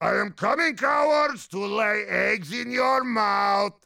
I am coming, cowards, to lay eggs in your mouth.